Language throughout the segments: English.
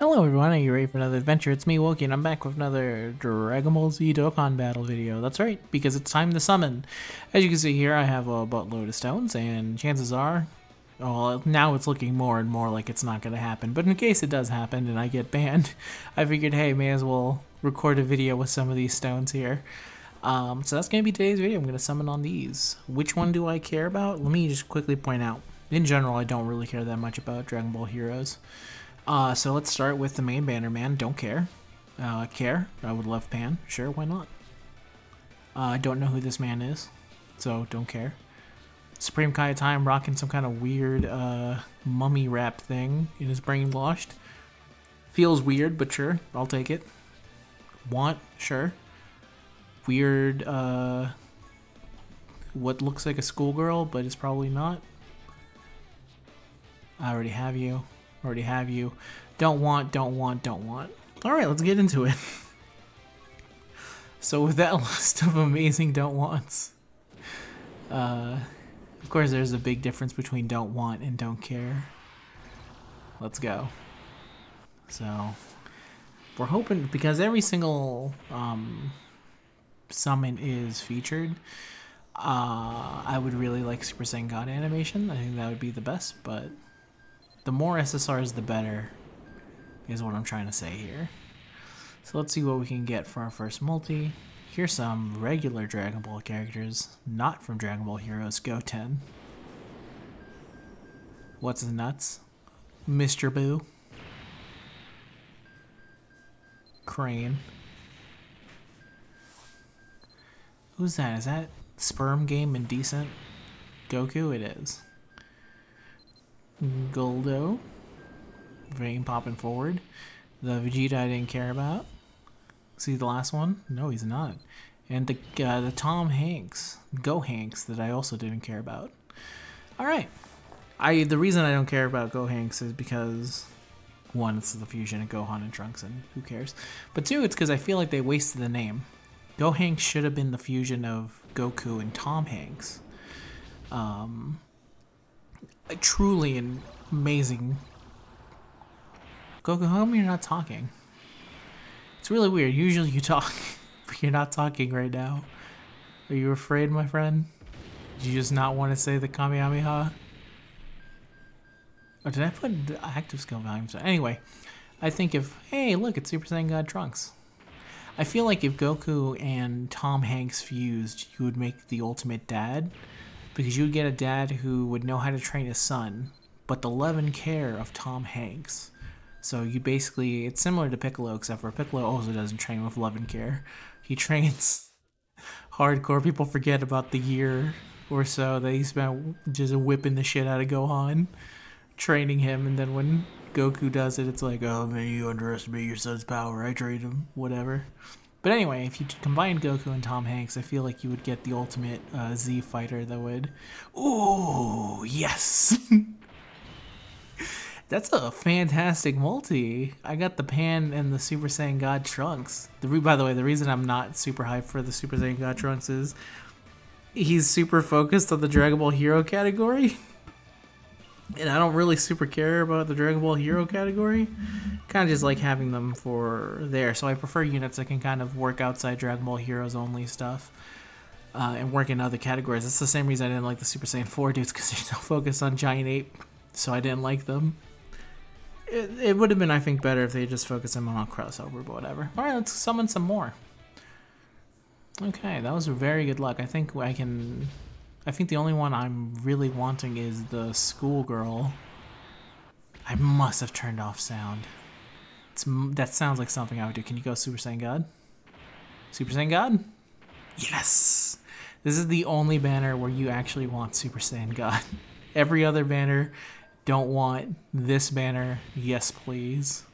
Hello everyone, are you ready for another adventure? It's me, Wokey, and I'm back with another Dragon Ball Z Dokkan battle video. That's right, because it's time to summon. As you can see here, I have a buttload of stones, and chances are, well, now it's looking more and more like it's not going to happen. But in case it does happen and I get banned, I figured, hey, may as well record a video with some of these stones here. Um, so that's going to be today's video. I'm going to summon on these. Which one do I care about? Let me just quickly point out. In general, I don't really care that much about Dragon Ball Heroes. Uh, so let's start with the main banner man. Don't care. Uh, care. I would love Pan. Sure, why not? Uh, I don't know who this man is, so don't care. Supreme Kai Time rocking some kind of weird uh, mummy wrap thing in his brainwashed. Feels weird, but sure, I'll take it. Want, sure. Weird, uh, what looks like a schoolgirl, but it's probably not. I already have you. Already have you. Don't want, don't want, don't want. Alright, let's get into it. so with that list of amazing don't wants, uh, of course there's a big difference between don't want and don't care. Let's go. So, we're hoping, because every single um, summon is featured, uh, I would really like Super Saiyan God animation. I think that would be the best, but the more SSRs, the better, is what I'm trying to say here. So let's see what we can get for our first multi. Here's some regular Dragon Ball characters, not from Dragon Ball Heroes Goten. What's his nuts? Mr. Boo. Crane. Who's that? Is that Sperm Game Indecent? Goku? It is. Guldo. Vein popping forward. The Vegeta I didn't care about. See the last one? No, he's not. And the uh, the Tom Hanks, Go Hanks, that I also didn't care about. All right. I the reason I don't care about Go Hanks is because one, it's the fusion of Gohan and Trunks, and who cares? But two, it's because I feel like they wasted the name. Go Hanks should have been the fusion of Goku and Tom Hanks. Um, truly an amazing. Goku, how come you're not talking? It's really weird. Usually you talk, but you're not talking right now. Are you afraid, my friend? Do you just not want to say the Kamehameha? Or did I put active skill volume? Anyway, I think if, hey, look, it's Super Saiyan God Trunks. I feel like if Goku and Tom Hanks fused, you would make the ultimate dad because you would get a dad who would know how to train his son, but the love and care of Tom Hanks. So you basically, it's similar to Piccolo, except for Piccolo also doesn't train with love and care. He trains hardcore. People forget about the year or so that he spent just whipping the shit out of Gohan, training him, and then when Goku does it, it's like, oh man, you underestimate your son's power. I trained him, whatever. But anyway, if you combine Goku and Tom Hanks, I feel like you would get the ultimate uh, Z fighter that would. Ooh, yes! That's a fantastic multi. I got the Pan and the Super Saiyan God Trunks. The by the way, the reason I'm not super hyped for the Super Saiyan God Trunks is he's super focused on the Dragon Ball Hero category. And I don't really super care about the Dragon Ball Hero category. Kind of just like having them for there. So I prefer units that can kind of work outside Dragon Ball Heroes only stuff. Uh, and work in other categories. That's the same reason I didn't like the Super Saiyan 4 dudes because they're so focused on Giant Ape. So I didn't like them. It, it would have been, I think, better if they just focused them on crossover, but whatever. Alright, let's summon some more. Okay, that was very good luck. I think I can I think the only one I'm really wanting is the schoolgirl. I must have turned off sound. It's, that sounds like something I would do. Can you go Super Saiyan God? Super Saiyan God? Yes! This is the only banner where you actually want Super Saiyan God. Every other banner, don't want. This banner, yes please.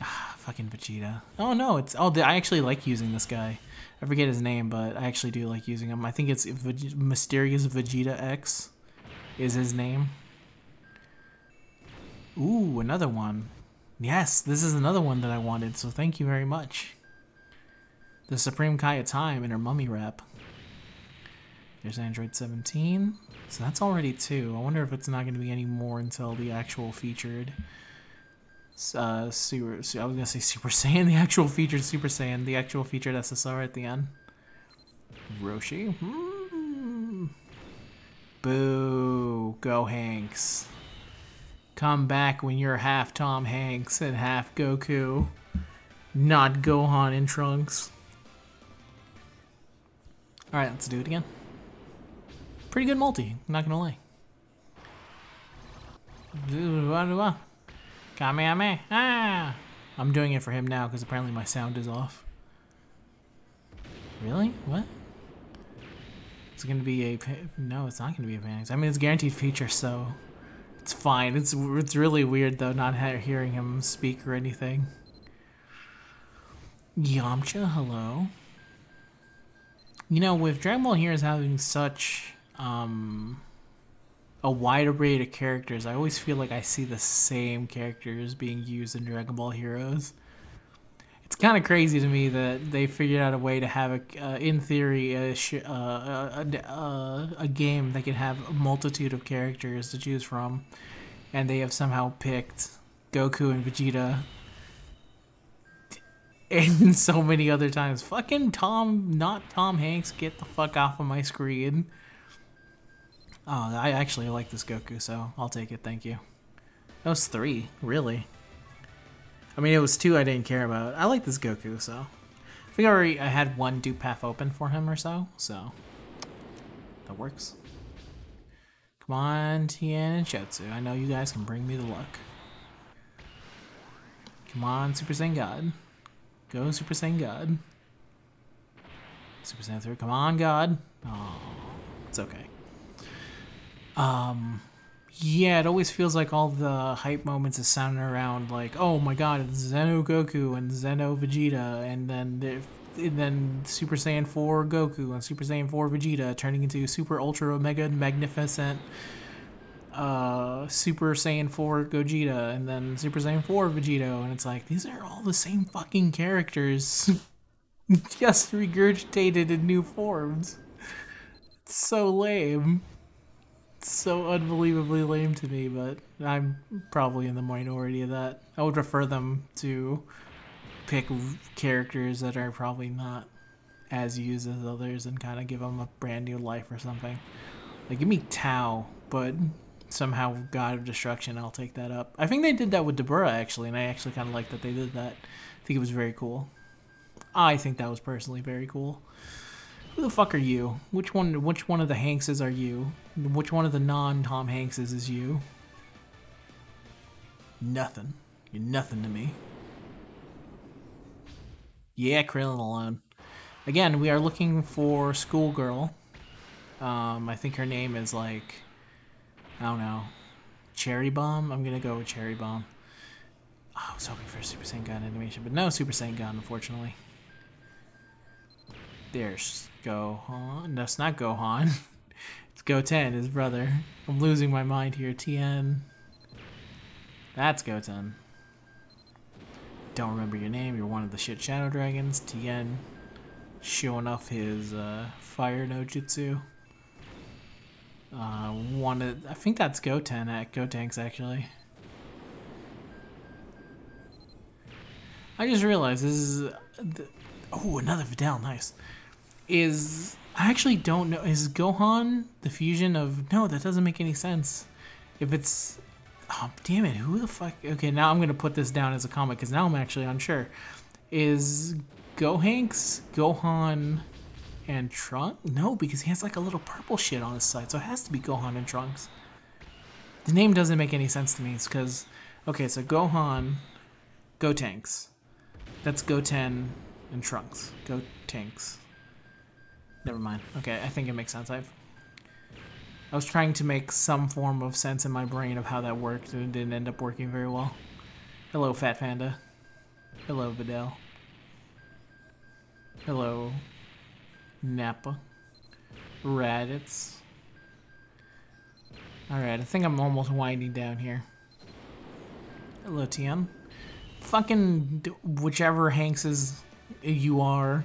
Ah, fucking Vegeta. Oh no, it's... Oh, I actually like using this guy. I forget his name, but I actually do like using him. I think it's Veg Mysterious Vegeta X is his name. Ooh, another one. Yes, this is another one that I wanted, so thank you very much. The Supreme Kai Time in her mummy wrap. There's Android 17. So that's already two. I wonder if it's not going to be any more until the actual featured. Uh, super, I was gonna say Super Saiyan, the actual featured Super Saiyan, the actual featured SSR at the end. Roshi. Hmm. Boo. Go Hanks. Come back when you're half Tom Hanks and half Goku. Not Gohan in Trunks. Alright, let's do it again. Pretty good multi, not gonna lie. Kamehameha. Ah! I'm doing it for him now because apparently my sound is off. Really? What? It's gonna be a no. It's not gonna be a panic. I mean, it's guaranteed feature, so it's fine. It's it's really weird though, not hearing him speak or anything. Yamcha, hello. You know, with Dragon Ball Heroes having such um, a wide array of characters, I always feel like I see the same characters being used in Dragon Ball Heroes. It's kind of crazy to me that they figured out a way to have, a, uh, in theory, a, uh, a, a, a game that can have a multitude of characters to choose from, and they have somehow picked Goku and Vegeta and so many other times. Fucking Tom, not Tom Hanks, get the fuck off of my screen. Oh, I actually like this Goku, so I'll take it, thank you. That was three, really. I mean, it was two I didn't care about. I like this Goku, so. I think I already I had one dupe path open for him or so, so. That works. Come on, Tien and Chiaotzu. I know you guys can bring me the luck. Come on, Super Saiyan God. Go Super Saiyan God. Super Saiyan 3. Come on, God. Oh, it's okay. Um, yeah, it always feels like all the hype moments is sounding around like, oh my god, it's Xeno Goku and Xeno Vegeta, and then and then Super Saiyan 4 Goku and Super Saiyan 4 Vegeta turning into Super Ultra Omega Magnificent uh, Super Saiyan 4 Gogeta and then Super Saiyan 4 Vegito, and it's like, these are all the same fucking characters, just regurgitated in new forms. It's so lame. So unbelievably lame to me, but I'm probably in the minority of that. I would prefer them to pick characters that are probably not as used as others and kind of give them a brand new life or something. Like, give me Tao, but somehow God of Destruction, I'll take that up. I think they did that with Dabura actually, and I actually kind of like that they did that. I think it was very cool. I think that was personally very cool. Who the fuck are you? Which one? Which one of the Hankses are you? Which one of the non-Tom Hankses is you? Nothing. You're nothing to me. Yeah, Krillin alone. Again, we are looking for schoolgirl. Um, I think her name is like I don't know. Cherry Bomb? I'm gonna go with Cherry Bomb. Oh, I was hoping for a Super Saiyan Gun animation, but no Super Saiyan Gun, unfortunately. There's Gohan. No, it's not Gohan. it's Goten, his brother. I'm losing my mind here. Tien. That's Goten. Don't remember your name. You're one of the shit Shadow Dragons. Tien showing off his uh, fire no jutsu. Uh, wanted, I think that's Goten at Gotenks actually. I just realized this is, oh, another Videl, nice. Is, I actually don't know, is Gohan the fusion of, no, that doesn't make any sense. If it's, oh, damn it, who the fuck, okay, now I'm to put this down as a comic because now I'm actually unsure. Is Gohanks Gohan and Trunk? No, because he has like a little purple shit on his side, so it has to be Gohan and Trunks. The name doesn't make any sense to me. It's because, okay, so Gohan, Gotenks. That's Goten and Trunks. Gotenks. Never mind. Okay, I think it makes sense. I've I was trying to make some form of sense in my brain of how that worked, and it didn't end up working very well. Hello, Fat Panda. Hello, Videl. Hello, Nappa. Raditz. Alright, I think I'm almost winding down here. Hello, TM. Fucking whichever Hanks is you are.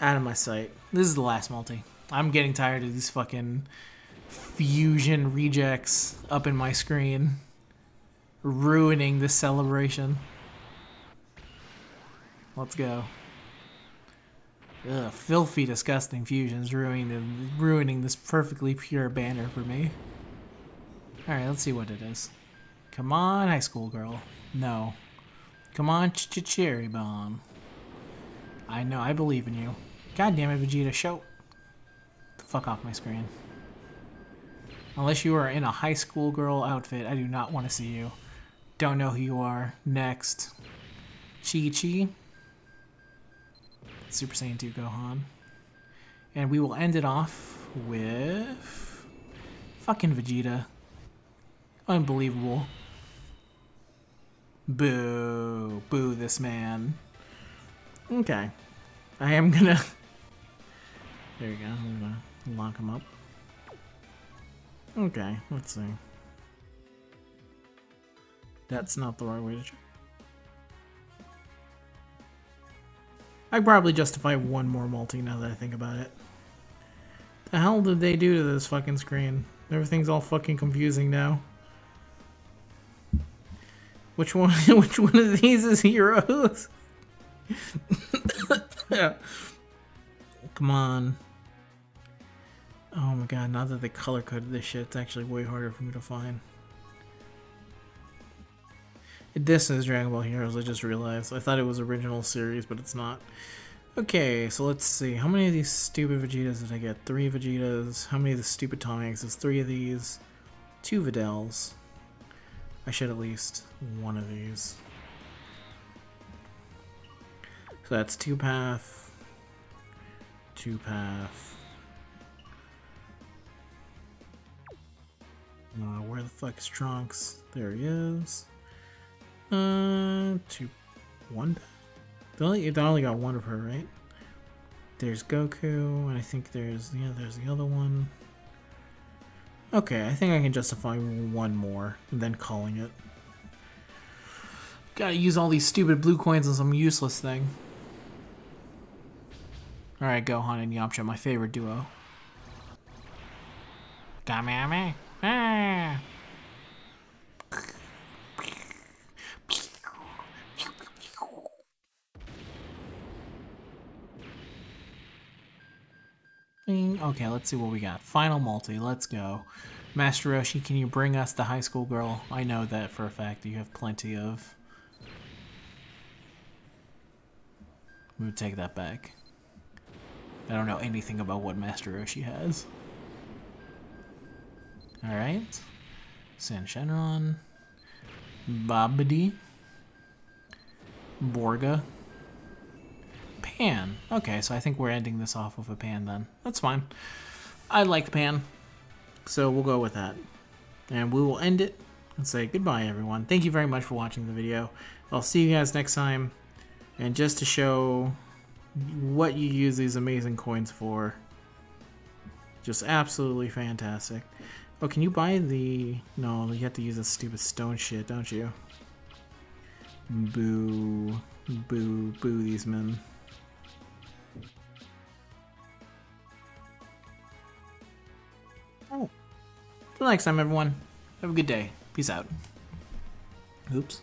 Out of my sight. This is the last multi. I'm getting tired of these fucking fusion rejects up in my screen. ruining this celebration. Let's go. Ugh, filthy, disgusting fusions ruining ruining this perfectly pure banner for me. Alright, let's see what it is. Come on, high school girl. No. Come on, ch ch cherry bomb. I know, I believe in you. God damn it, Vegeta, show. The fuck off my screen. Unless you are in a high school girl outfit, I do not want to see you. Don't know who you are. Next. Chi Chi. Super Saiyan 2 Gohan. And we will end it off with... Fucking Vegeta. Unbelievable. Boo. Boo this man. Okay. I am gonna... There you go. I'm gonna lock him up. Okay, let's see. That's not the right way to check. I'd probably justify one more multi now that I think about it. The hell did they do to this fucking screen? Everything's all fucking confusing now. Which one which one of these is heroes? Come on. Oh my god, now that they color coded this shit, it's actually way harder for me to find. This is Dragon Ball Heroes, I just realized. I thought it was original series, but it's not. Okay, so let's see. How many of these stupid Vegetas did I get? Three Vegetas. How many of the stupid Tonics? Is three of these. Two Videls. I should at least one of these. So that's two path. Two path. Uh, where the fuck is Trunks? There he is. Uh, two, one. They only, they only got one of her, right? There's Goku, and I think there's yeah, there's the other one. Okay, I think I can justify one more, and then calling it. Gotta use all these stupid blue coins on some useless thing. Alright, Gohan and Yamcha, my favorite duo. Kamehame! Ah! Okay, let's see what we got. Final multi, let's go. Master Roshi, can you bring us the high school girl? I know that for a fact you have plenty of. We would take that back. I don't know anything about what Master Roshi has. Alright. San Shenron. Babidi. Borga. Pan. Okay, so I think we're ending this off with a pan then. That's fine. I like pan. So we'll go with that. And we will end it and say goodbye, everyone. Thank you very much for watching the video. I'll see you guys next time. And just to show what you use these amazing coins for, just absolutely fantastic. Oh, can you buy the... No, you have to use this stupid stone shit, don't you? Boo. Boo. Boo these men. Oh. Till next time, everyone. Have a good day. Peace out. Oops.